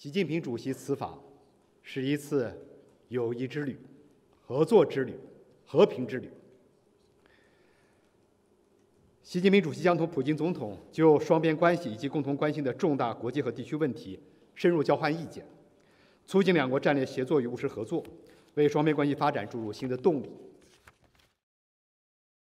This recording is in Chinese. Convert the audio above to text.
习近平主席此访是一次友谊之旅合作之旅和平之旅。习近平主席将同普京总统就双边关系以及共同关心的重大国际和地区问题深入交换意见促进两国战略协作与务实合作为双边关系发展注入新的动力。